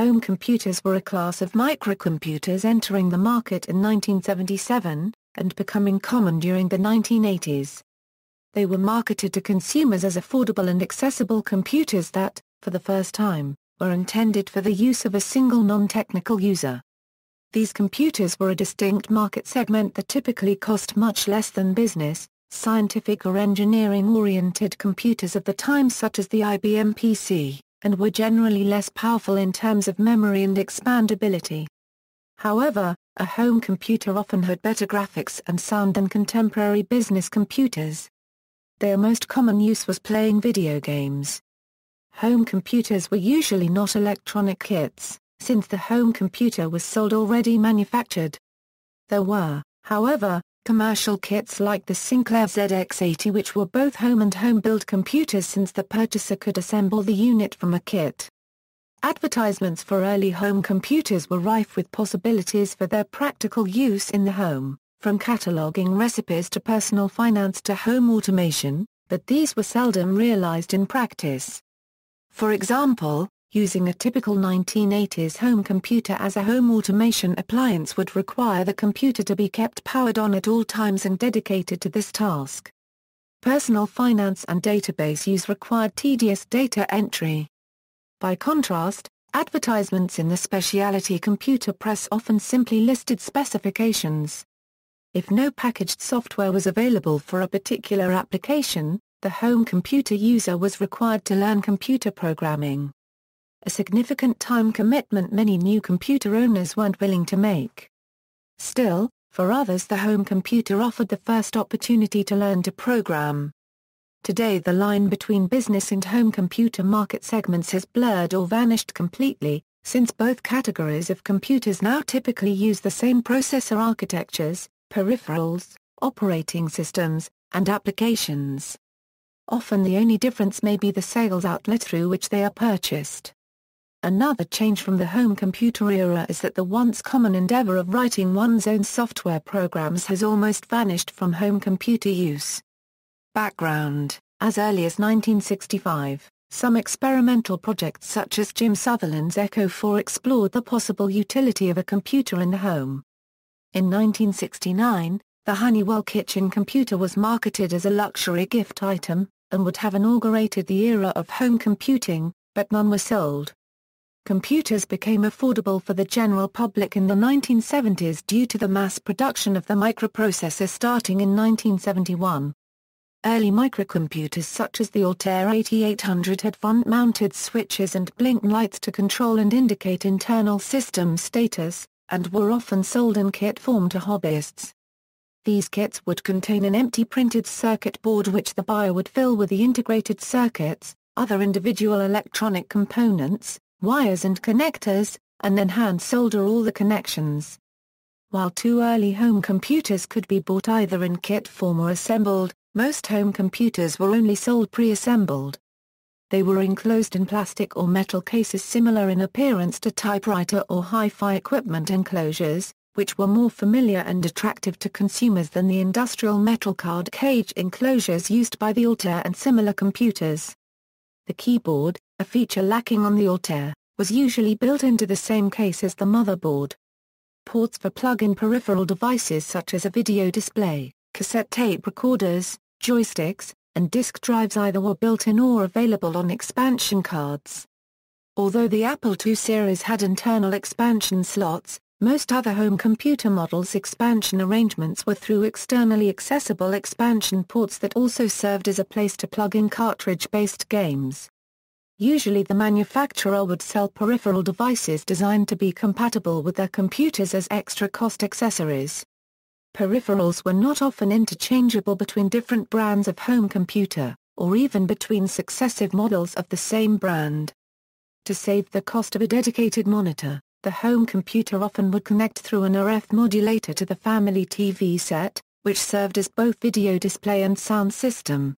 Home computers were a class of microcomputers entering the market in 1977, and becoming common during the 1980s. They were marketed to consumers as affordable and accessible computers that, for the first time, were intended for the use of a single non-technical user. These computers were a distinct market segment that typically cost much less than business, scientific or engineering-oriented computers of the time such as the IBM PC and were generally less powerful in terms of memory and expandability. However, a home computer often had better graphics and sound than contemporary business computers. Their most common use was playing video games. Home computers were usually not electronic kits, since the home computer was sold already manufactured. There were, however, commercial kits like the Sinclair ZX80 which were both home and home-built computers since the purchaser could assemble the unit from a kit. Advertisements for early home computers were rife with possibilities for their practical use in the home, from cataloging recipes to personal finance to home automation, but these were seldom realized in practice. For example, Using a typical 1980s home computer as a home automation appliance would require the computer to be kept powered on at all times and dedicated to this task. Personal finance and database use required tedious data entry. By contrast, advertisements in the specialty computer press often simply listed specifications. If no packaged software was available for a particular application, the home computer user was required to learn computer programming a significant time commitment many new computer owners weren't willing to make. Still, for others the home computer offered the first opportunity to learn to program. Today the line between business and home computer market segments has blurred or vanished completely, since both categories of computers now typically use the same processor architectures, peripherals, operating systems, and applications. Often the only difference may be the sales outlet through which they are purchased. Another change from the home computer era is that the once common endeavor of writing one's own software programs has almost vanished from home computer use. Background As early as 1965, some experimental projects such as Jim Sutherland's Echo 4 explored the possible utility of a computer in the home. In 1969, the Honeywell kitchen computer was marketed as a luxury gift item, and would have inaugurated the era of home computing, but none were sold. Computers became affordable for the general public in the 1970s due to the mass production of the microprocessor starting in 1971. Early microcomputers such as the Altair 8800 had front-mounted switches and blink lights to control and indicate internal system status, and were often sold in kit form to hobbyists. These kits would contain an empty printed circuit board which the buyer would fill with the integrated circuits, other individual electronic components, wires and connectors, and then hand solder all the connections. While two early home computers could be bought either in kit form or assembled, most home computers were only sold pre-assembled. They were enclosed in plastic or metal cases similar in appearance to typewriter or hi-fi equipment enclosures, which were more familiar and attractive to consumers than the industrial metal card cage enclosures used by the Altair and similar computers. The keyboard, a feature lacking on the Altair, was usually built into the same case as the motherboard. Ports for plug-in peripheral devices such as a video display, cassette tape recorders, joysticks, and disk drives either were built-in or available on expansion cards. Although the Apple II series had internal expansion slots, most other home computer models' expansion arrangements were through externally accessible expansion ports that also served as a place to plug in cartridge-based games. Usually the manufacturer would sell peripheral devices designed to be compatible with their computers as extra cost accessories. Peripherals were not often interchangeable between different brands of home computer, or even between successive models of the same brand. To save the cost of a dedicated monitor, the home computer often would connect through an RF modulator to the family TV set, which served as both video display and sound system.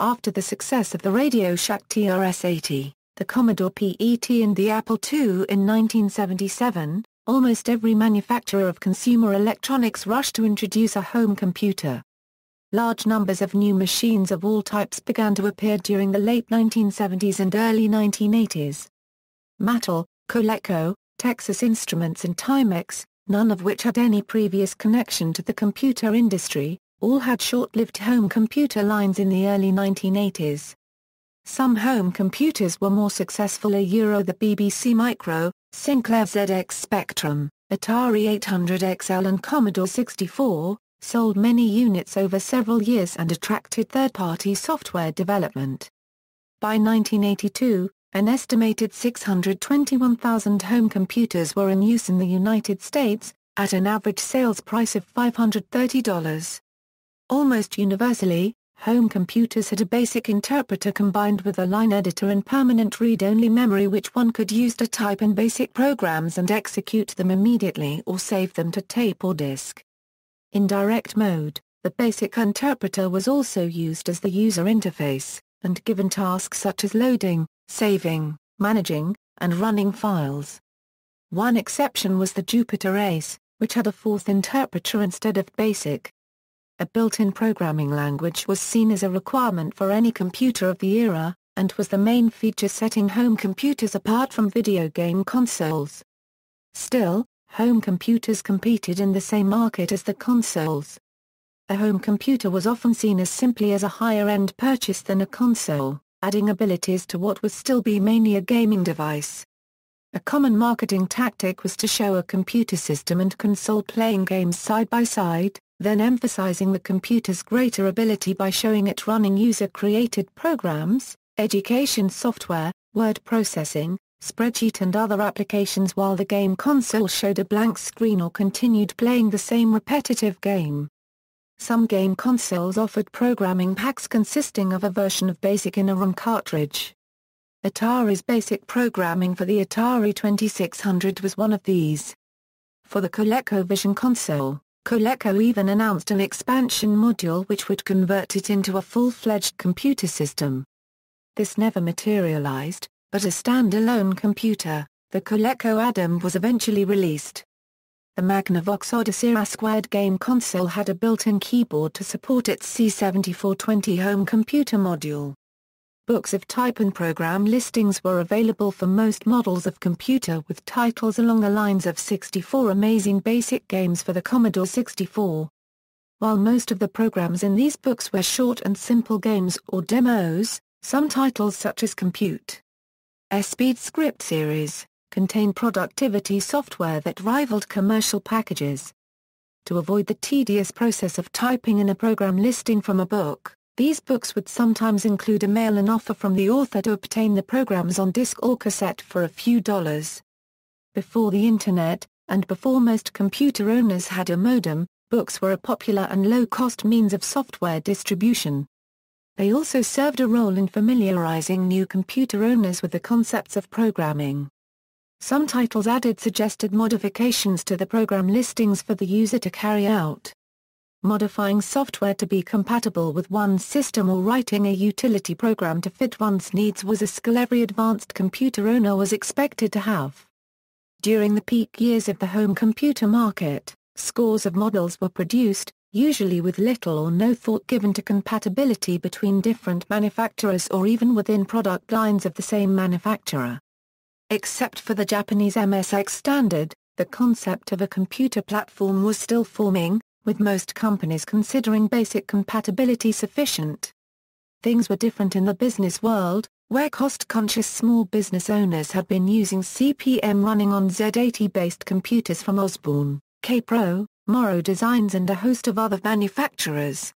After the success of the Radio Shack TRS-80, the Commodore PET and the Apple II in 1977, almost every manufacturer of consumer electronics rushed to introduce a home computer. Large numbers of new machines of all types began to appear during the late 1970s and early 1980s. Mattel, Coleco, Texas Instruments and Timex, none of which had any previous connection to the computer industry, all had short-lived home computer lines in the early 1980s. Some home computers were more successful a Euro the BBC Micro, Sinclair ZX Spectrum, Atari 800XL and Commodore 64, sold many units over several years and attracted third-party software development. By 1982, an estimated 621,000 home computers were in use in the United States, at an average sales price of $530. Almost universally, home computers had a basic interpreter combined with a line editor and permanent read-only memory which one could use to type in basic programs and execute them immediately or save them to tape or disk. In direct mode, the basic interpreter was also used as the user interface, and given tasks such as loading, saving, managing, and running files. One exception was the Jupiter Ace, which had a Forth interpreter instead of BASIC. A built-in programming language was seen as a requirement for any computer of the era, and was the main feature setting home computers apart from video game consoles. Still, home computers competed in the same market as the consoles. A home computer was often seen as simply as a higher-end purchase than a console, adding abilities to what would still be mainly a gaming device. A common marketing tactic was to show a computer system and console playing games side by side, then emphasizing the computer's greater ability by showing it running user-created programs, education software, word processing, spreadsheet and other applications while the game console showed a blank screen or continued playing the same repetitive game. Some game consoles offered programming packs consisting of a version of BASIC in a ROM cartridge. Atari's basic programming for the Atari 2600 was one of these. For the ColecoVision console, Coleco even announced an expansion module which would convert it into a full-fledged computer system. This never materialized, but a stand-alone computer, the Coleco Adam was eventually released. The Magnavox Odyssey A-squared game console had a built-in keyboard to support its C7420 home computer module. Books of type and program listings were available for most models of computer with titles along the lines of 64 amazing basic games for the Commodore 64. While most of the programs in these books were short and simple games or demos, some titles such as Compute S-Speed Script Series contained productivity software that rivaled commercial packages. To avoid the tedious process of typing in a program listing from a book, these books would sometimes include a mail-in offer from the author to obtain the programs on disc or cassette for a few dollars. Before the Internet, and before most computer owners had a modem, books were a popular and low-cost means of software distribution. They also served a role in familiarizing new computer owners with the concepts of programming. Some titles added suggested modifications to the program listings for the user to carry out modifying software to be compatible with one's system or writing a utility program to fit one's needs was a skill every advanced computer owner was expected to have. During the peak years of the home computer market, scores of models were produced, usually with little or no thought given to compatibility between different manufacturers or even within product lines of the same manufacturer. Except for the Japanese MSX standard, the concept of a computer platform was still forming, with most companies considering basic compatibility sufficient. Things were different in the business world, where cost-conscious small business owners had been using CP/M running on Z80-based computers from Osborne, Kaypro, Morrow Designs and a host of other manufacturers.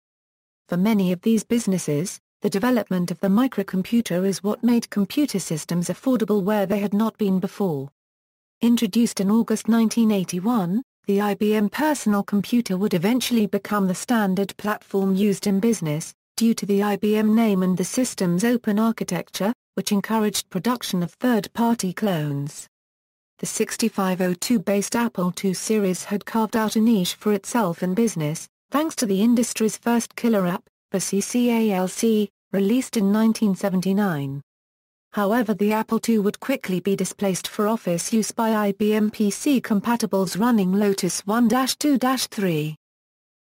For many of these businesses, the development of the microcomputer is what made computer systems affordable where they had not been before. Introduced in August 1981, the IBM personal computer would eventually become the standard platform used in business, due to the IBM name and the system's open architecture, which encouraged production of third-party clones. The 6502-based Apple II series had carved out a niche for itself in business, thanks to the industry's first killer app, the VisiCalc, released in 1979. However the Apple II would quickly be displaced for office use by IBM PC compatibles running Lotus 1-2-3.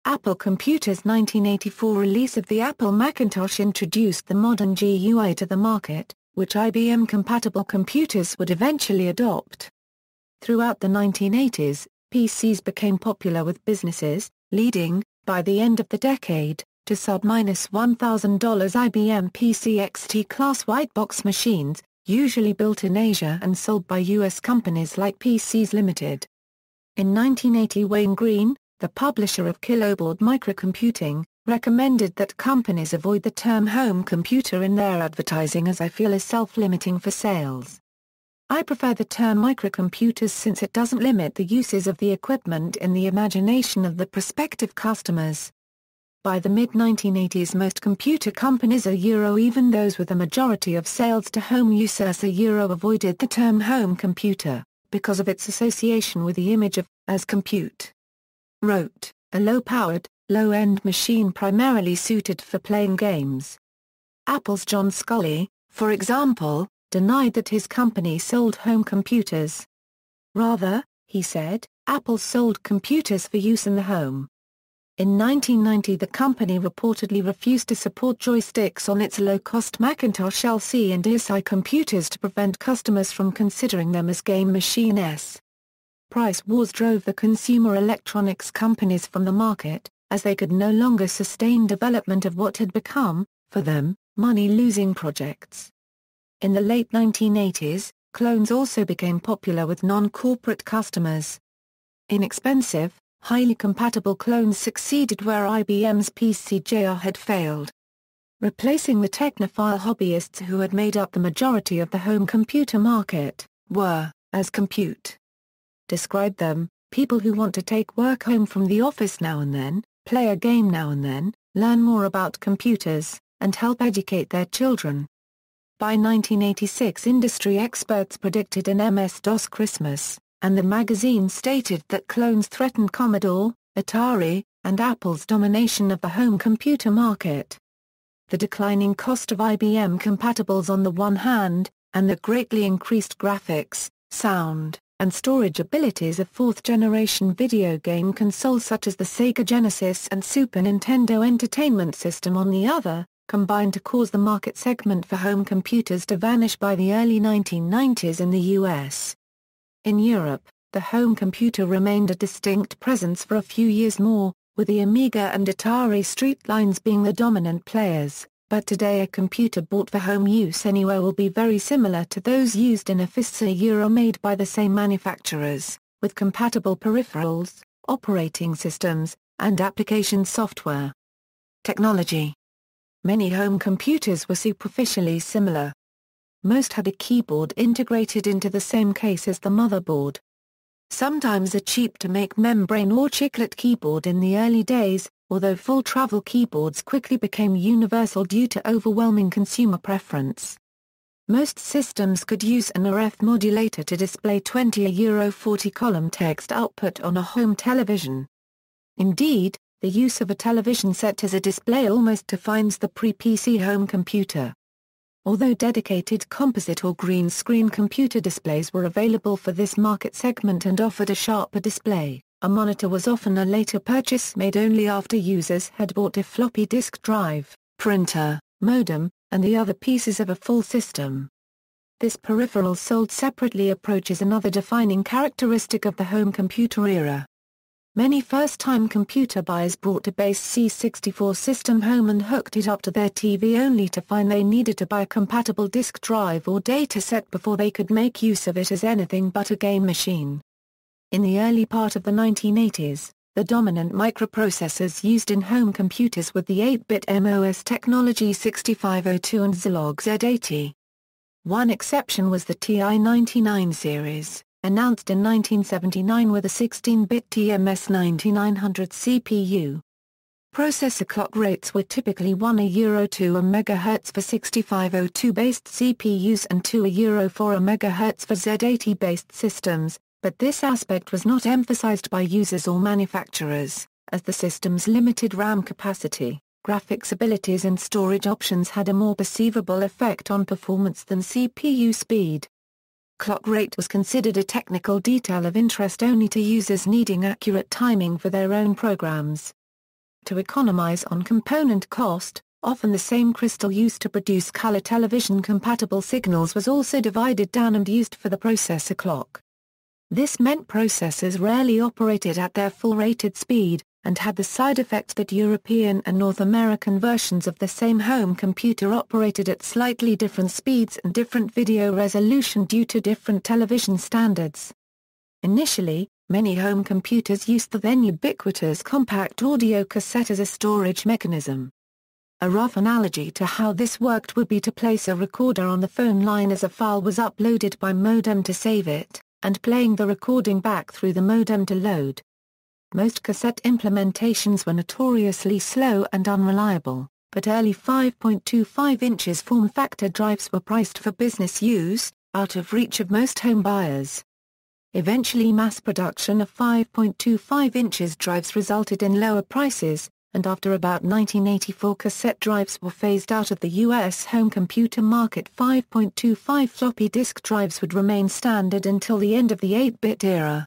Apple Computer's 1984 release of the Apple Macintosh introduced the modern GUI to the market, which IBM-compatible computers would eventually adopt. Throughout the 1980s, PCs became popular with businesses, leading, by the end of the decade, to sub-$1,000 IBM PC XT class white box machines, usually built in Asia and sold by U.S. companies like PCs Limited. In 1980 Wayne Green, the publisher of Kilobaud Microcomputing, recommended that companies avoid the term home computer in their advertising as I feel is self-limiting for sales. I prefer the term microcomputers since it doesn't limit the uses of the equipment in the imagination of the prospective customers. By the mid-1980s most computer companies are Euro even those with a majority of sales to home users are Euro avoided the term home computer, because of its association with the image of, as compute. Wrote, a low-powered, low-end machine primarily suited for playing games. Apple's John Sculley, for example, denied that his company sold home computers. Rather, he said, Apple sold computers for use in the home. In 1990 the company reportedly refused to support joysticks on its low-cost Macintosh LC and ISI computers to prevent customers from considering them as game machines. Price wars drove the consumer electronics companies from the market, as they could no longer sustain development of what had become, for them, money-losing projects. In the late 1980s, clones also became popular with non-corporate customers. Inexpensive, highly compatible clones succeeded where IBM's PCJR had failed. Replacing the technophile hobbyists who had made up the majority of the home computer market, were, as compute. Describe them, people who want to take work home from the office now and then, play a game now and then, learn more about computers, and help educate their children. By 1986 industry experts predicted an MS-DOS Christmas, and the magazine stated that clones threatened Commodore, Atari, and Apple's domination of the home computer market. The declining cost of IBM compatibles on the one hand, and the greatly increased graphics, sound, and storage abilities of fourth-generation video game consoles such as the Sega Genesis and Super Nintendo Entertainment System on the other, combined to cause the market segment for home computers to vanish by the early 1990s in the US. In Europe, the home computer remained a distinct presence for a few years more, with the Amiga and Atari ST lines being the dominant players but today a computer bought for home use anywhere will be very similar to those used in a FISA Euro made by the same manufacturers, with compatible peripherals, operating systems, and application software. Technology Many home computers were superficially similar. Most had a keyboard integrated into the same case as the motherboard. Sometimes a cheap-to-make membrane or chiclet keyboard in the early days, although full travel keyboards quickly became universal due to overwhelming consumer preference. Most systems could use an RF modulator to display 20 a Euro 40 column text output on a home television. Indeed, the use of a television set as a display almost defines the pre-PC home computer. Although dedicated composite or green screen computer displays were available for this market segment and offered a sharper display, a monitor was often a later purchase made only after users had bought a floppy disk drive, printer, modem, and the other pieces of a full system. This peripheral sold separately approaches another defining characteristic of the home computer era. Many first-time computer buyers brought a base C64 system home and hooked it up to their TV only to find they needed to buy a compatible disk drive or Datasette before they could make use of it as anything but a game machine. In the early part of the 1980s, the dominant microprocessors used in home computers were the 8-bit MOS technology 6502 and Zilog Z80. One exception was the TI-99 series, announced in 1979 with a 16-bit TMS 9900 CPU. Processor clock rates were typically 1 a Euro 2 a MHz for 6502-based CPUs and 2 a Euro 4 a MHz for Z80-based systems, but this aspect was not emphasized by users or manufacturers, as the system's limited RAM capacity, graphics abilities and storage options had a more perceivable effect on performance than CPU speed. Clock rate was considered a technical detail of interest only to users needing accurate timing for their own programs. To economize on component cost, often the same crystal used to produce color television-compatible signals was also divided down and used for the processor clock. This meant processors rarely operated at their full rated speed, and had the side effect that European and North American versions of the same home computer operated at slightly different speeds and different video resolution due to different television standards. Initially, many home computers used the then ubiquitous compact audio cassette as a storage mechanism. A rough analogy to how this worked would be to place a recorder on the phone line as a file was uploaded by modem to save it, and playing the recording back through the modem to load. Most cassette implementations were notoriously slow and unreliable, but early 5.25 inches form factor drives were priced for business use, out of reach of most home buyers. Eventually mass production of 5.25 inches drives resulted in lower prices, and after about 1984 cassette drives were phased out of the U.S. home computer market 5.25 floppy disk drives would remain standard until the end of the 8-bit era.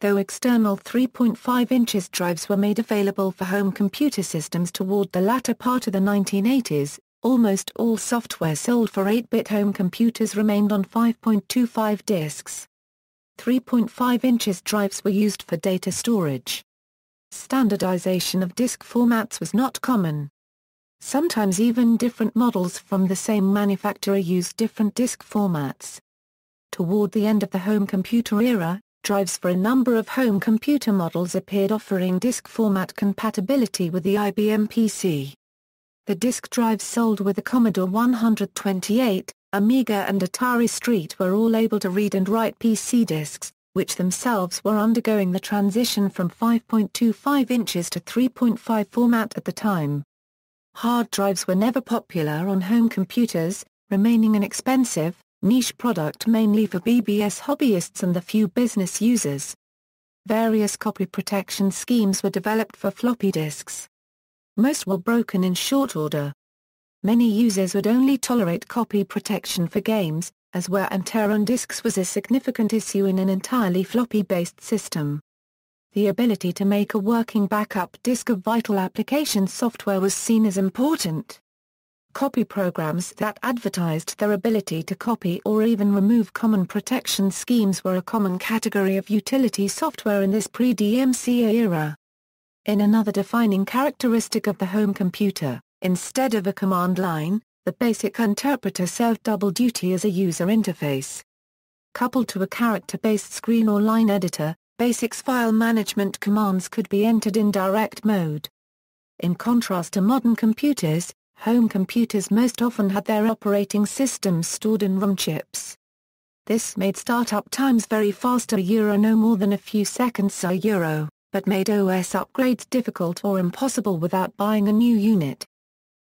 Though external 3.5 inches drives were made available for home computer systems toward the latter part of the 1980s, almost all software sold for 8-bit home computers remained on 5.25 disks. 3.5 inches drives were used for data storage. Standardization of disk formats was not common. Sometimes even different models from the same manufacturer used different disk formats. Toward the end of the home computer era, drives for a number of home computer models appeared offering disk format compatibility with the IBM PC. The disk drives sold with the Commodore 128, Amiga and Atari ST were all able to read and write PC disks, which themselves were undergoing the transition from 5.25 inches to 3.5 format at the time. Hard drives were never popular on home computers, remaining an expensive, niche product mainly for BBS hobbyists and the few business users. Various copy protection schemes were developed for floppy disks. Most were broken in short order. Many users would only tolerate copy protection for games, as wear and tear on disks was a significant issue in an entirely floppy-based system. The ability to make a working backup disk of vital application software was seen as important. Copy programs that advertised their ability to copy or even remove common protection schemes were a common category of utility software in this pre-DMCA era. In another defining characteristic of the home computer, instead of a command line, the BASIC interpreter served double duty as a user interface. Coupled to a character-based screen or line editor, BASIC's file management commands could be entered in direct mode. In contrast to modern computers, home computers most often had their operating systems stored in ROM chips. This made startup times very fast a euro no more than a few seconds a euro, but made OS upgrades difficult or impossible without buying a new unit.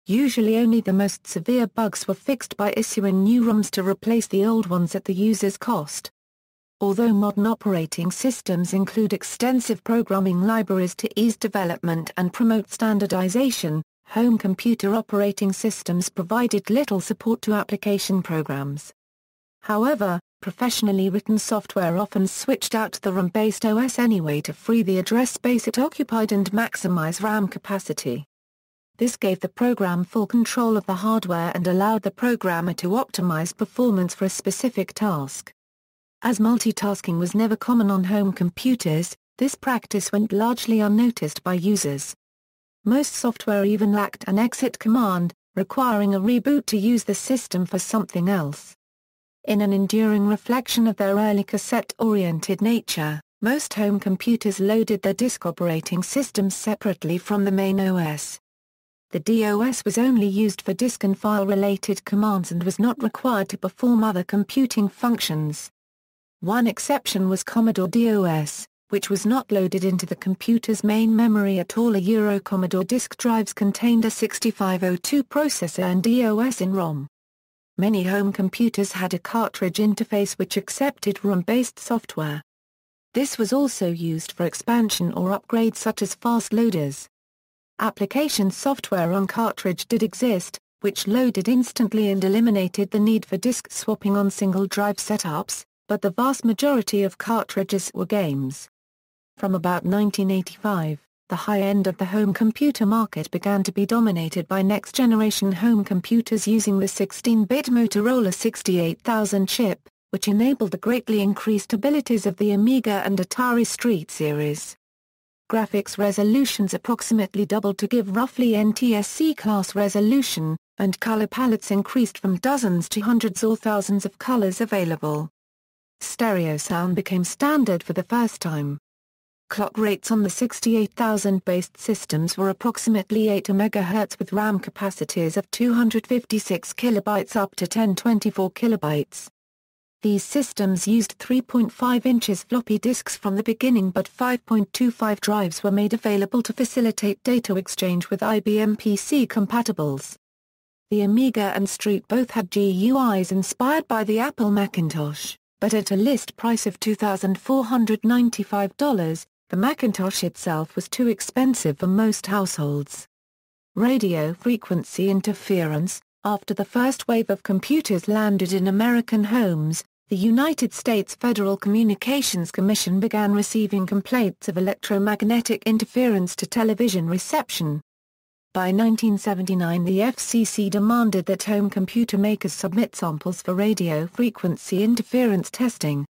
Usually only the most severe bugs were fixed by issuing new ROMs to replace the old ones at the user's cost. Although modern operating systems include extensive programming libraries to ease development and promote standardization, home computer operating systems provided little support to application programs. However, professionally written software often switched out the ROM-based OS anyway to free the address space it occupied and maximize RAM capacity. This gave the program full control of the hardware and allowed the programmer to optimize performance for a specific task. As multitasking was never common on home computers, this practice went largely unnoticed by users. Most software even lacked an exit command, requiring a reboot to use the system for something else. In an enduring reflection of their early cassette-oriented nature, most home computers loaded their disk operating systems separately from the main OS. The DOS was only used for disk and file-related commands and was not required to perform other computing functions. One exception was Commodore DOS, which was not loaded into the computer's main memory at all. A Euro Commodore disk drives contained a 6502 processor and DOS in ROM. Many home computers had a cartridge interface which accepted ROM-based software. This was also used for expansion or upgrades such as fast loaders. Application software on cartridge did exist, which loaded instantly and eliminated the need for disk swapping on single drive setups, but the vast majority of cartridges were games. From about 1985, the high end of the home computer market began to be dominated by next-generation home computers using the 16-bit Motorola 68000 chip, which enabled the greatly increased abilities of the Amiga and Atari ST series. Graphics resolutions approximately doubled to give roughly NTSC-class resolution, and color palettes increased from dozens to hundreds or thousands of colors available. Stereo sound became standard for the first time. Clock rates on the 68000-based systems were approximately 8 MHz with RAM capacities of 256 KB up to 1024 KB. These systems used 3.5 inches floppy disks from the beginning but 5.25 drives were made available to facilitate data exchange with IBM PC compatibles. The Amiga and Street both had GUIs inspired by the Apple Macintosh, but at a list price of $2,495, the Macintosh itself was too expensive for most households. Radio frequency interference After the first wave of computers landed in American homes, the United States Federal Communications Commission began receiving complaints of electromagnetic interference to television reception. By 1979 the FCC demanded that home computer makers submit samples for radio frequency interference testing.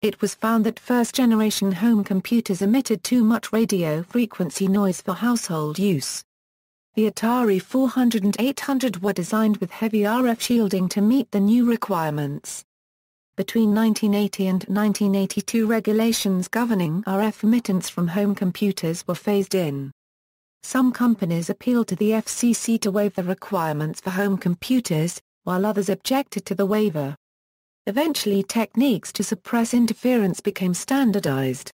It was found that first-generation home computers emitted too much radio frequency noise for household use. The Atari 400 and 800 were designed with heavy RF shielding to meet the new requirements. Between 1980 and 1982 regulations governing RF emittance from home computers were phased in. Some companies appealed to the FCC to waive the requirements for home computers, while others objected to the waiver. Eventually techniques to suppress interference became standardized.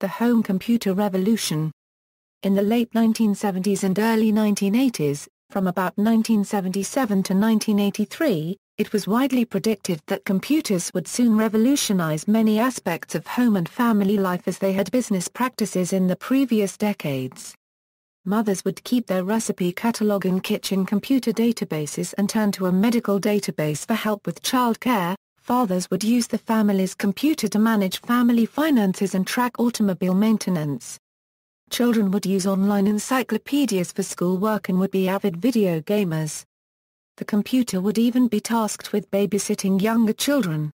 The home computer revolution. In the late 1970s and early 1980s, from about 1977 to 1983, it was widely predicted that computers would soon revolutionize many aspects of home and family life as they had business practices in the previous decades. Mothers would keep their recipe catalog in kitchen computer databases and turn to a medical database for help with child care. Fathers would use the family's computer to manage family finances and track automobile maintenance. Children would use online encyclopedias for schoolwork and would be avid video gamers. The computer would even be tasked with babysitting younger children.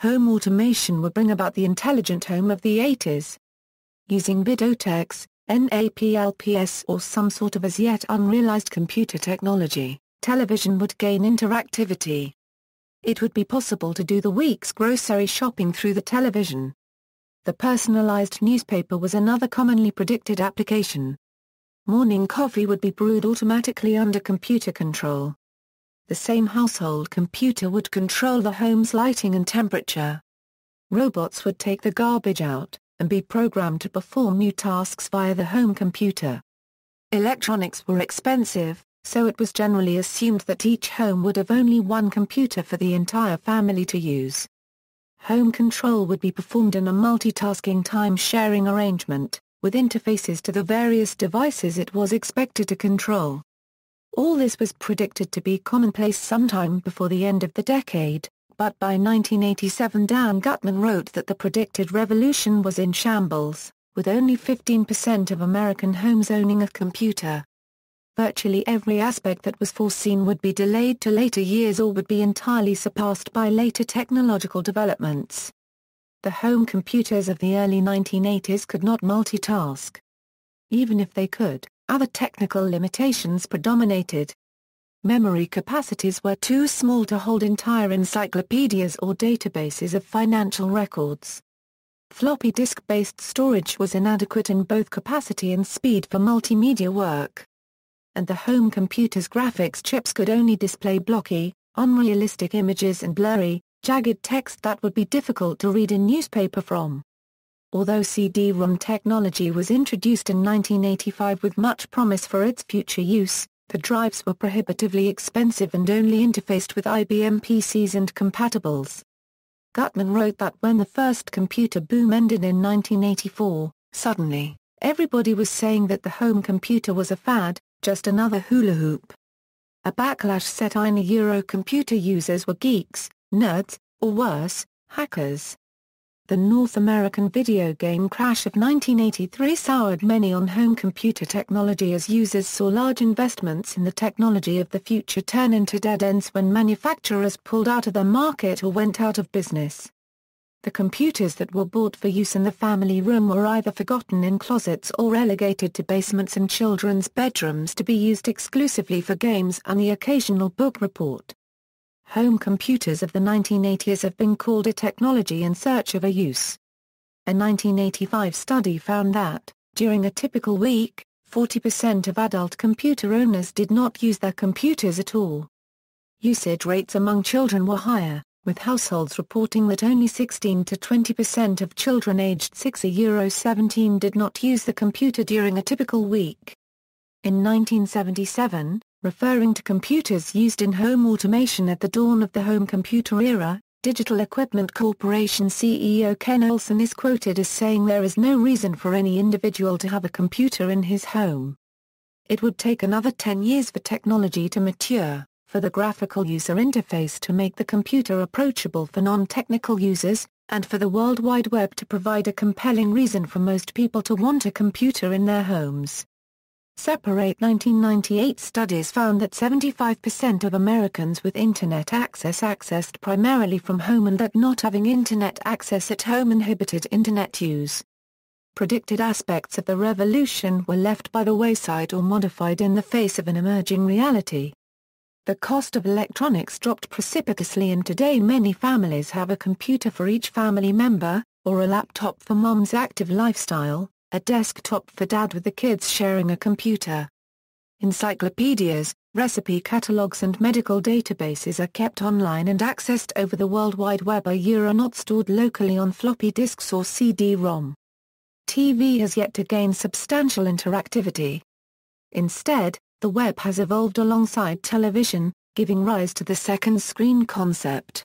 Home automation would bring about the intelligent home of the 80s. Using videotex, NAPLPS or some sort of as yet unrealized computer technology, television would gain interactivity. It would be possible to do the week's grocery shopping through the television. The personalized newspaper was another commonly predicted application. Morning coffee would be brewed automatically under computer control the same household computer would control the home's lighting and temperature. Robots would take the garbage out, and be programmed to perform new tasks via the home computer. Electronics were expensive, so it was generally assumed that each home would have only one computer for the entire family to use. Home control would be performed in a multitasking time-sharing arrangement, with interfaces to the various devices it was expected to control. All this was predicted to be commonplace sometime before the end of the decade, but by 1987 Dan Gutman wrote that the predicted revolution was in shambles, with only 15% of American homes owning a computer. Virtually every aspect that was foreseen would be delayed to later years or would be entirely surpassed by later technological developments. The home computers of the early 1980s could not multitask. Even if they could, other technical limitations predominated. Memory capacities were too small to hold entire encyclopedias or databases of financial records. Floppy disk-based storage was inadequate in both capacity and speed for multimedia work. And the home computer's graphics chips could only display blocky, unrealistic images and blurry, jagged text that would be difficult to read in newspaper from. Although CD-ROM technology was introduced in 1985 with much promise for its future use, the drives were prohibitively expensive and only interfaced with IBM PCs and compatibles. Gutman wrote that when the first computer boom ended in 1984, suddenly, everybody was saying that the home computer was a fad, just another hula hoop. A backlash set in Euro computer users were geeks, nerds, or worse, hackers. The North American video game crash of 1983 soured many on home computer technology as users saw large investments in the technology of the future turn into dead ends when manufacturers pulled out of the market or went out of business. The computers that were bought for use in the family room were either forgotten in closets or relegated to basements and children's bedrooms to be used exclusively for games and the occasional book report. Home computers of the 1980s have been called a technology in search of a use. A 1985 study found that, during a typical week, 40% of adult computer owners did not use their computers at all. Usage rates among children were higher, with households reporting that only 16 to 20% of children aged 6 a Euro 17 did not use the computer during a typical week. In 1977, referring to computers used in home automation at the dawn of the home computer era, Digital Equipment Corporation CEO Ken Olsen is quoted as saying there is no reason for any individual to have a computer in his home. It would take another 10 years for technology to mature, for the graphical user interface to make the computer approachable for non-technical users, and for the World Wide Web to provide a compelling reason for most people to want a computer in their homes. Separate 1998 studies found that 75% of Americans with Internet access accessed primarily from home and that not having Internet access at home inhibited Internet use. Predicted aspects of the revolution were left by the wayside or modified in the face of an emerging reality. The cost of electronics dropped precipitously and today many families have a computer for each family member, or a laptop for mom's active lifestyle, a desktop for dad with the kids sharing a computer. Encyclopedias, recipe catalogs and medical databases are kept online and accessed over the World Wide Web A are Euro not stored locally on floppy disks or CD-ROM. TV has yet to gain substantial interactivity. Instead, the web has evolved alongside television, giving rise to the second screen concept.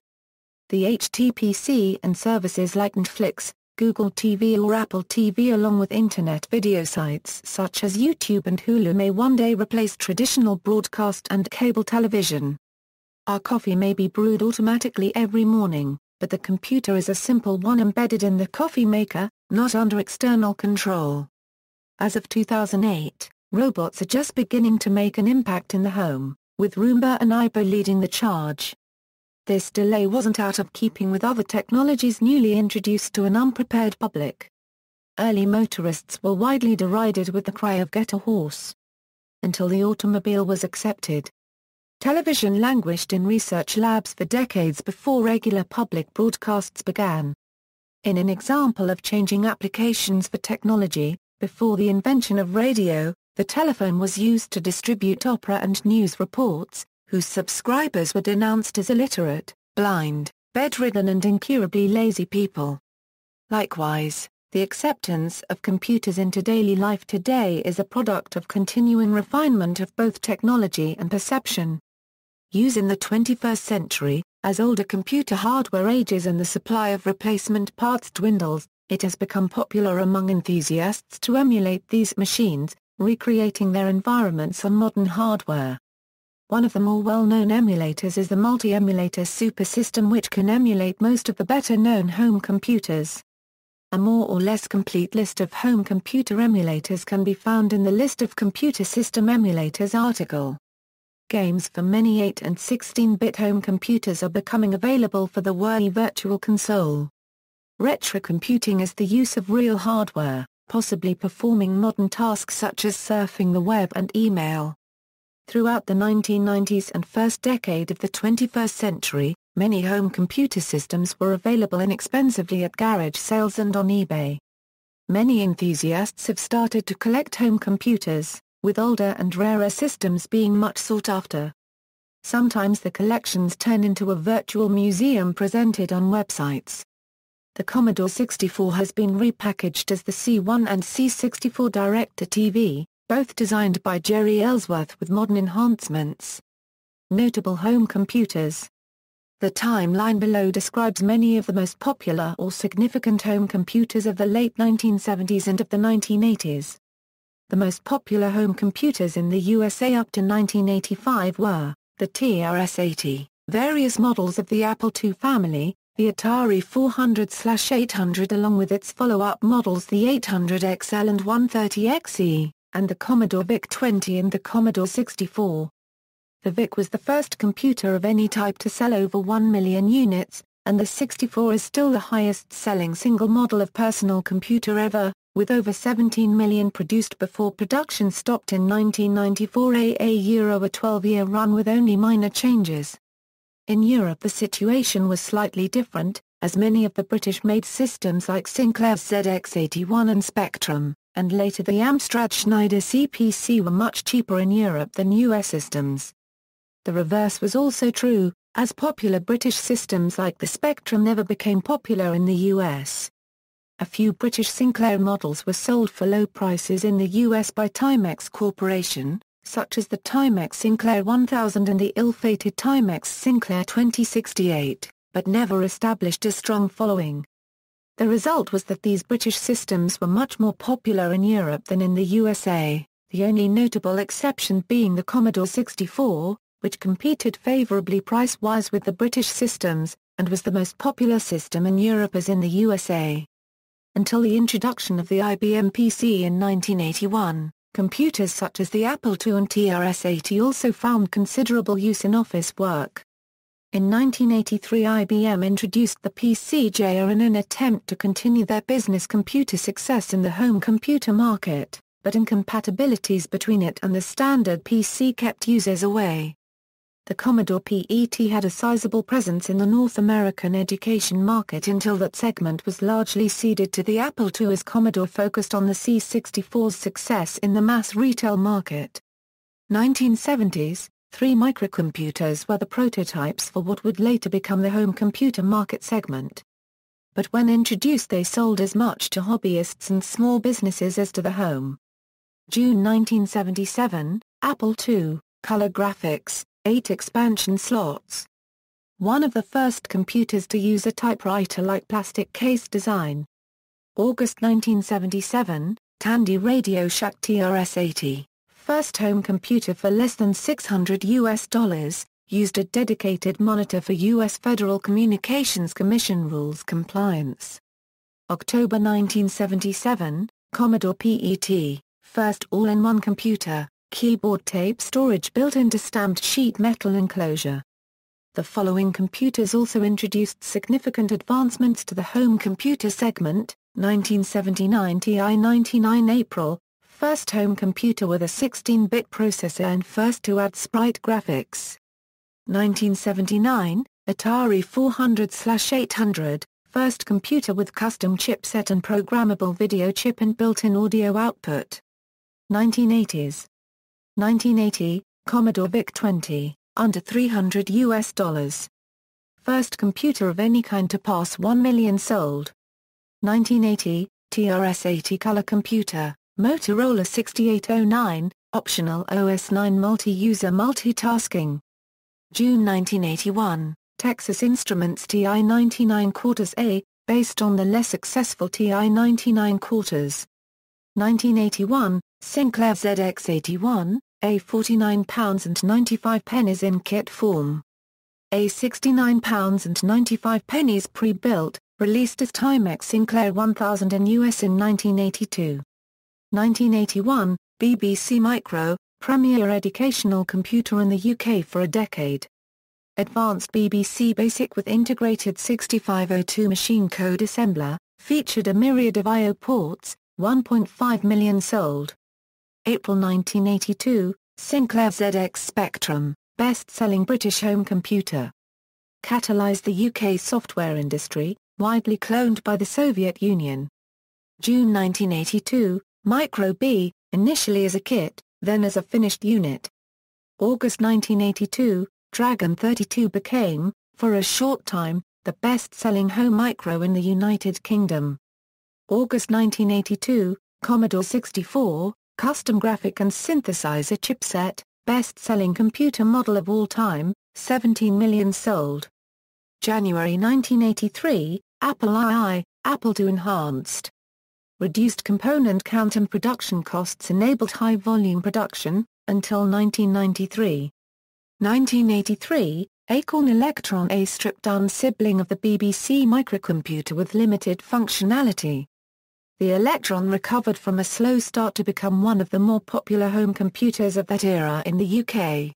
The HTPC and services like Netflix, Google TV or Apple TV along with internet video sites such as YouTube and Hulu may one day replace traditional broadcast and cable television. Our coffee may be brewed automatically every morning, but the computer is a simple one embedded in the coffee maker, not under external control. As of 2008, robots are just beginning to make an impact in the home, with Roomba and Aibo leading the charge. This delay wasn't out of keeping with other technologies newly introduced to an unprepared public. Early motorists were widely derided with the cry of get a horse. Until the automobile was accepted. Television languished in research labs for decades before regular public broadcasts began. In an example of changing applications for technology, before the invention of radio, the telephone was used to distribute opera and news reports, whose subscribers were denounced as illiterate, blind, bedridden and incurably lazy people. Likewise, the acceptance of computers into daily life today is a product of continuing refinement of both technology and perception. Use in the 21st century, as older computer hardware ages and the supply of replacement parts dwindles, it has become popular among enthusiasts to emulate these machines, recreating their environments on modern hardware. One of the more well-known emulators is the Multi-Emulator Super System which can emulate most of the better-known home computers. A more or less complete list of home computer emulators can be found in the List of Computer System Emulators article. Games for many 8 and 16-bit home computers are becoming available for the Wii Virtual Console. Retrocomputing is the use of real hardware, possibly performing modern tasks such as surfing the web and email. Throughout the 1990s and first decade of the 21st century, many home computer systems were available inexpensively at garage sales and on eBay. Many enthusiasts have started to collect home computers, with older and rarer systems being much sought after. Sometimes the collections turn into a virtual museum presented on websites. The Commodore 64 has been repackaged as the C1 and C64 Direct-to-TV, both designed by Jeri Ellsworth with modern enhancements. Notable home computers The timeline below describes many of the most popular or significant home computers of the late 1970s and of the 1980s. The most popular home computers in the USA up to 1985 were, the TRS-80, various models of the Apple II family, the Atari 400-800 along with its follow-up models the 800XL and 130XE, and the Commodore VIC-20 and the Commodore 64. The VIC was the first computer of any type to sell over 1 million units, and the 64 is still the highest-selling single model of personal computer ever, with over 17 million produced before production stopped in 1994 a Euro a 12-year run with only minor changes. In Europe the situation was slightly different, as many of the British-made systems like Sinclair's ZX81 and Spectrum, and later the Amstrad Schneider CPC were much cheaper in Europe than US systems. The reverse was also true, as popular British systems like the Spectrum never became popular in the US. A few British Sinclair models were sold for low prices in the US by Timex Corporation, such as the Timex Sinclair 1000 and the ill-fated Timex Sinclair 2068, but never established a strong following. The result was that these British systems were much more popular in Europe than in the USA, the only notable exception being the Commodore 64, which competed favorably price-wise with the British systems, and was the most popular system in Europe as in the USA. Until the introduction of the IBM PC in 1981, computers such as the Apple II and TRS-80 also found considerable use in office work. In 1983 IBM introduced the PC-JR in an attempt to continue their business computer success in the home computer market, but incompatibilities between it and the standard PC kept users away the Commodore PET had a sizable presence in the North American education market until that segment was largely ceded to the Apple II as Commodore focused on the C64's success in the mass retail market. 1970s, three microcomputers were the prototypes for what would later become the home computer market segment. But when introduced they sold as much to hobbyists and small businesses as to the home. June 1977, Apple II, Color Graphics, 8 expansion slots. One of the first computers to use a typewriter-like plastic case design. August 1977, Tandy Radio Shack TRS-80, first home computer for less than 600 US dollars, used a dedicated monitor for U.S. Federal Communications Commission rules compliance. October 1977, Commodore PET, first all-in-one computer, keyboard tape storage built into stamped sheet metal enclosure. The following computers also introduced significant advancements to the home computer segment, 1979 TI-99 April, first home computer with a 16-bit processor and first to add sprite graphics. 1979, Atari 400-800, first computer with custom chipset and programmable video chip and built-in audio output. 1980s, 1980, Commodore VIC-20, under 300 US dollars. First computer of any kind to pass 1 million sold. 1980, TRS-80 color computer, Motorola 6809, optional OS9 multi-user multitasking. June 1981, Texas Instruments TI-99 Quarters A, based on the less successful TI-99 Quarters. 1981, Sinclair ZX81, a £49 and 95 pennies in kit form. A £69.95 pennies pre-built, released as Timex Sinclair 1000 in US in 1982. 1981, BBC Micro, premier educational computer in the UK for a decade. Advanced BBC Basic with integrated 6502 machine code assembler, featured a myriad of I.O. ports, 1.5 million sold. April 1982, Sinclair ZX Spectrum, best-selling British home computer. Catalyzed the UK software industry, widely cloned by the Soviet Union. June 1982, Microbee, initially as a kit, then as a finished unit. August 1982, Dragon 32 became, for a short time, the best-selling home micro in the United Kingdom. August 1982, Commodore 64, custom graphic and synthesizer chipset, best-selling computer model of all time, 17 million sold. January 1983, Apple II, Apple II Enhanced. Reduced component count and production costs enabled high-volume production, until 1993. 1983, Acorn Electron a stripped-down sibling of the BBC microcomputer with limited functionality. The Electron recovered from a slow start to become one of the more popular home computers of that era in the UK.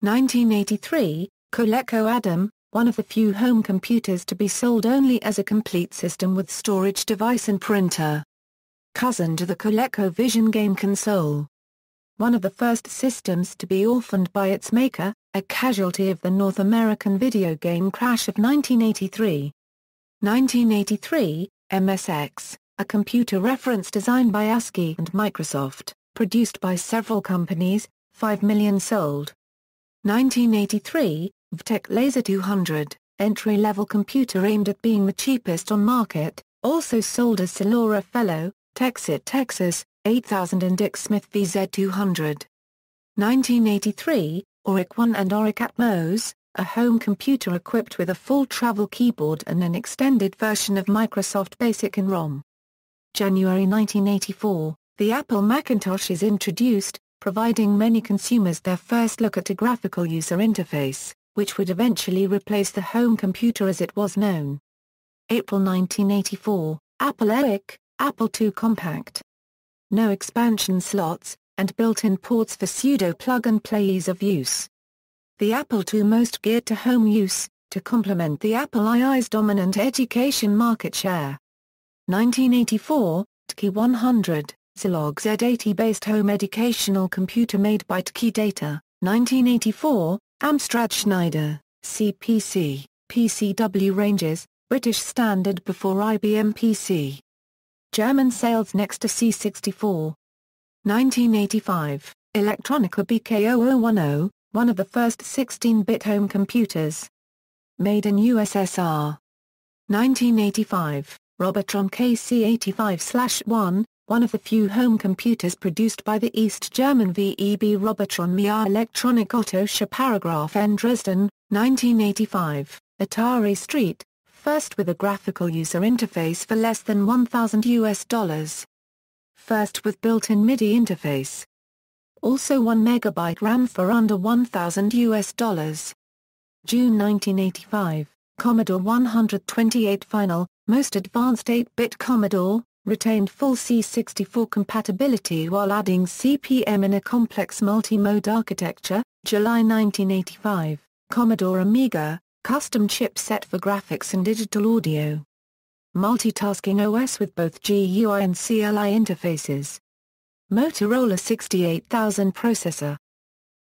1983, Coleco Adam, one of the few home computers to be sold only as a complete system with storage device and printer. Cousin to the ColecoVision game console. One of the first systems to be orphaned by its maker, a casualty of the North American video game crash of 1983. 1983, MSX, a computer reference designed by ASCII and Microsoft, produced by several companies, 5 million sold. 1983, VTech Laser 200, entry-level computer aimed at being the cheapest on market, also sold as Salora Fellow, Texet Texas, 8000 and Dick Smith VZ200. 1983, Oric 1 and Oric Atmos, a home computer equipped with a full travel keyboard and an extended version of Microsoft Basic and ROM. January 1984, the Apple Macintosh is introduced, providing many consumers their first look at a graphical user interface, which would eventually replace the home computer as it was known. April 1984, Apple IIc, Apple II Compact. No expansion slots, and built-in ports for pseudo plug-and-play ease of use. The Apple II most geared to home use, to complement the Apple II's dominant education market share. 1984, Tiki 100, Zilog Z80-based home educational computer made by Tiki Data, 1984, Amstrad Schneider, CPC, PCW ranges, British standard before IBM PC. German sales next to C64. 1985, Elektronika BK0010, one of the first 16-bit home computers. Made in USSR. 1985, Robotron KC85-1, one of the few home computers produced by the East German VEB Robotron MIA Electronic Otto Paragraph N Dresden, 1985, Atari Street, first with a graphical user interface for less than 1000 US dollars. First with built-in MIDI interface. Also 1 megabyte RAM for under 1000 US dollars. June 1985, Commodore 128 Final, most advanced 8-bit Commodore, retained full C64 compatibility while adding CP/M in a complex multi-mode architecture, July 1985, Commodore Amiga, custom chipset for graphics and digital audio. Multitasking OS with both GUI and CLI interfaces. Motorola 68000 processor.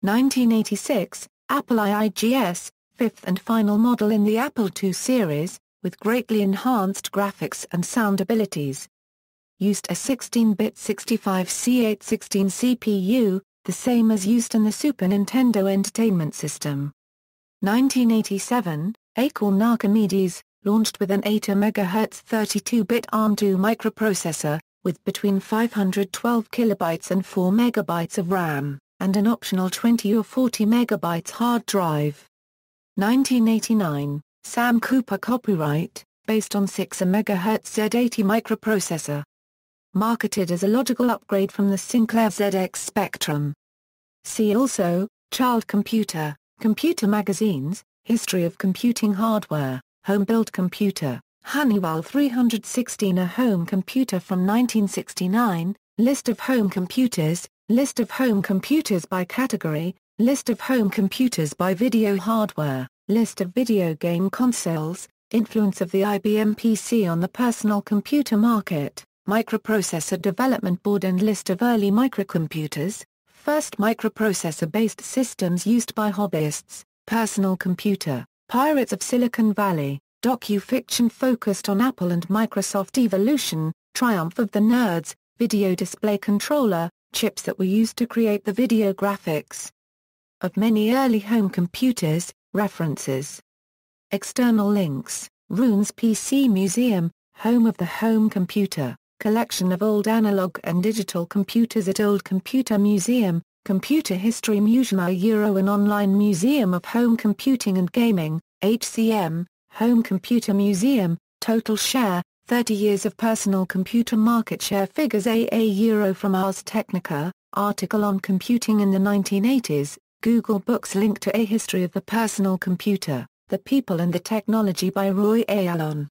1986, Apple IIGS, fifth and final model in the Apple II series, with greatly enhanced graphics and sound abilities. Used a 16-bit 65C816 CPU, the same as used in the Super Nintendo Entertainment System. 1987, Acorn Archimedes, launched with an 8 MHz 32-bit ARM2 microprocessor, with between 512 kilobytes and 4 megabytes of RAM, and an optional 20 or 40 megabytes hard drive. 1989, SAM Coupé copyright, based on 6 MHz Z80 microprocessor. Marketed as a logical upgrade from the Sinclair ZX Spectrum. See also, Child Computer, Computer Magazines, History of Computing Hardware, Home-Built Computer, Honeywell 316 A home computer from 1969, List of home computers, List of home computers by category, List of home computers by video hardware, List of video game consoles, Influence of the IBM PC on the personal computer market, Microprocessor Development Board and List of early microcomputers, first microprocessor-based systems used by hobbyists, Personal Computer, Pirates of Silicon Valley, docu-fiction focused on Apple and Microsoft Evolution, Triumph of the Nerds, Video Display Controller, chips that were used to create the video graphics, of many early home computers, references. External links, Runes PC Museum, home of the home computer, collection of old analog and digital computers at Old Computer Museum, Computer History Museum Euro an online museum of home computing and gaming, HCM, Home Computer Museum, total share, 30 years of personal computer market share figures AA Euro from Ars Technica, article on computing in the 1980s, Google Books link to A History of the Personal Computer, The People and the Technology by Roy A. Allan.